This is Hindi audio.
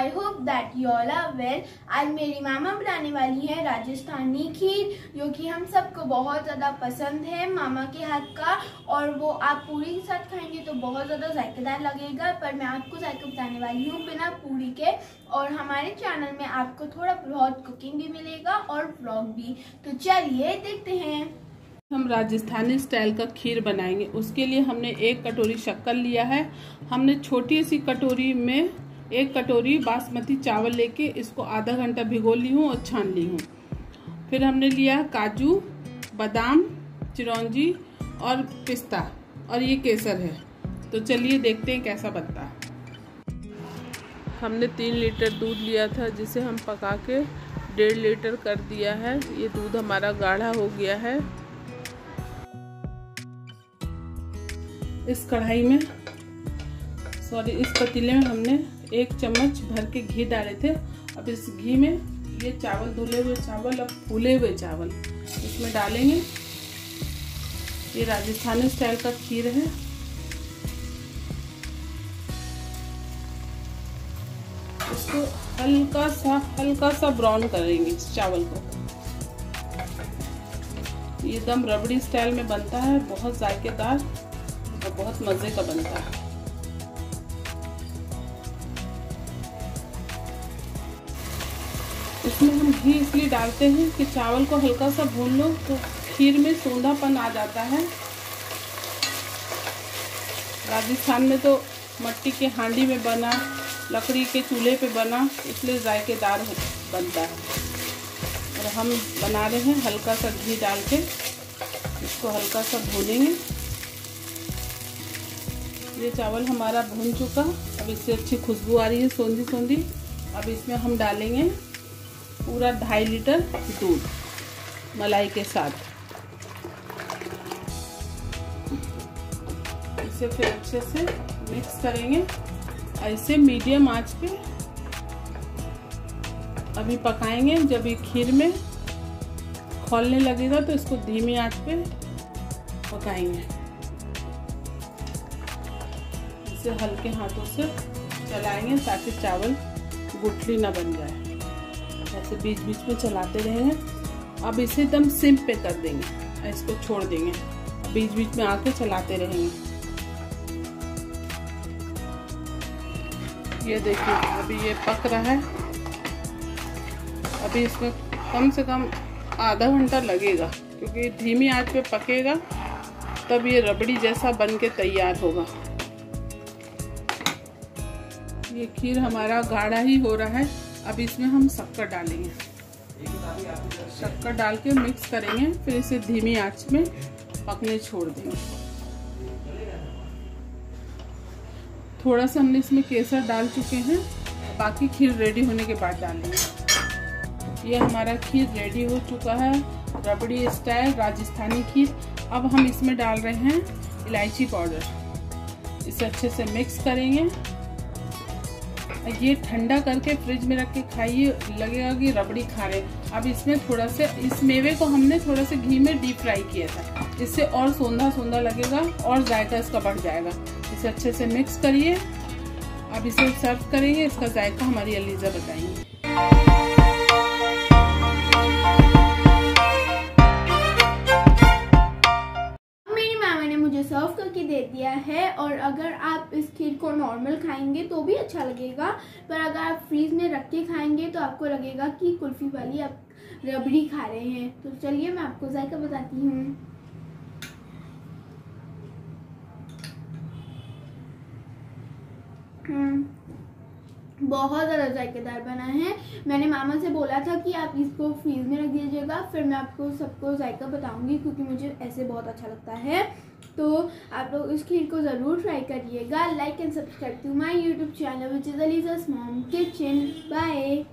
That you all are well आज मेरी मामा बनाने वाली है राजस्थानी खीर, जो कि हम सबको बहुत ज़्यादा पसंद है मामा के हाथ का, और वो आप पूरी के साथ खाएँगे तो बहुत ज़्यादा जायकेदार लगेगा, पर मैं आपको जायका बताने वाली हूँ बिना पूरी के, और हमारे चैनल में आपको थोड़ा बहुत कुकिंग भी मिलेगा और ब्लॉग भी। तो चलिए देखते हैं। हम राजस्थानी स्टाइल का खीर बनाएँगे। उसके लिए हमने एक कटोरी शक्कर लिया है। हमने छोटी सी कटोरी में एक कटोरी बासमती चावल लेके इसको आधा घंटा भिगो ली हूँ और छान ली हूँ। फिर हमने लिया काजू, बादाम, चिरौंजी और पिस्ता और ये केसर है। तो चलिए देखते हैं कैसा बनता है। हमने तीन लीटर दूध लिया था, जिसे हम पका के डेढ़ लीटर कर दिया है। ये दूध हमारा गाढ़ा हो गया है। इस कढ़ाई में सॉरी, इस पतीले में हमने एक चम्मच भर के घी डाले थे। अब इस घी में ये चावल धुले हुए चावल अब फूले हुए चावल इसमें डालेंगे। ये राजस्थानी स्टाइल का खीर है। इसको हल्का सा हल्का सा ब्राउन करेंगे इस चावल को। ये एकदम रबड़ी स्टाइल में बनता है, बहुत जायकेदार और बहुत मज़े का बनता है। इसमें हम घी इसलिए डालते हैं कि चावल को हल्का सा भून लो तो खीर में सूंधापन आ जाता है। राजस्थान में तो मट्टी के हांडी में बना, लकड़ी के चूल्हे पे बना, इसलिए जायकेदार बनता है। और हम बना रहे हैं हल्का सा घी डाल के, इसको हल्का सा भूनेंगे। ये चावल हमारा भून चुका, अब इससे अच्छी खुशबू आ रही है सोंधी सोंधी अब इसमें हम डालेंगे पूरा ढाई लीटर दूध मलाई के साथ। इसे फिर अच्छे से मिक्स करेंगे। ऐसे मीडियम आँच पे अभी पकाएँगे। जब ये खीर में खोलने लगेगा तो इसको धीमी आँच पे पकाएँगे। इसे हल्के हाथों से चलाएँगे ताकि चावल गुठली ना बन जाए। ऐसे बीच बीच में चलाते रहेंगे। अब इसे एकदम सिम पे कर देंगे, इसको छोड़ देंगे। बीच बीच में आके चलाते रहेंगे। ये देखिए, अभी ये पक रहा है। अभी इसमें कम से कम आधा घंटा लगेगा, क्योंकि धीमी आँच पे पकेगा, तब ये रबड़ी जैसा बन के तैयार होगा। ये खीर हमारा गाढ़ा ही हो रहा है। अब इसमें हम शक्कर डालेंगे। शक्कर डाल के मिक्स करेंगे, फिर इसे धीमी आँच में पकने छोड़ देंगे। थोड़ा सा हमने इसमें केसर डाल चुके हैं, बाकी खीर रेडी होने के बाद डालेंगे। ये हमारा खीर रेडी हो चुका है, रबड़ी स्टाइल राजस्थानी खीर। अब हम इसमें डाल रहे हैं इलायची पाउडर। इसे अच्छे से मिक्स करेंगे। ये ठंडा करके फ्रिज में रख के खाइए, लगेगा कि रबड़ी खा रहे अब इसमें थोड़ा से, इस मेवे को हमने थोड़ा से घी में डीप फ्राई किया था। इससे और सोंधा सोंधा लगेगा और जायका इसका बढ़ जाएगा। इसे अच्छे से मिक्स करिए। अब इसे सर्व करेंगे, इसका जायका हमारी अलीजा बताएँगे। आप इस खीर को नॉर्मल खाएँगे तो भी अच्छा लगेगा। पर अगर आप फ्रीज में रख के खाएँगे तो आपको लगेगा कि कुल्फ़ी वाली आप रबड़ी खा रहे हैं। तो चलिए मैं आपको जायका बताती हूँ। बहुत ज़्यादा जायकेदार बना है। मैंने मामा से बोला था कि आप इसको फ्रीज में रख दीजिएगा, फिर मैं आपको सबको जायका बताऊँगी क्योंकि मुझे ऐसे बहुत अच्छा लगता है। तो आप लोग इस खीर को ज़रूर ट्राई करिएगा। Like and subscribe to my YouTube channel which is Ali's mom kitchen bye